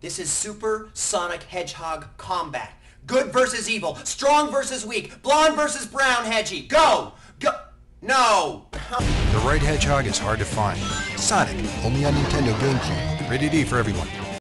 This is Super Sonic Hedgehog Combat. Good versus evil. Strong versus weak. Blonde versus brown hedgie. Go! Go! No! The right hedgehog is hard to find. Sonic, only on Nintendo GameCube. Rated E for everyone.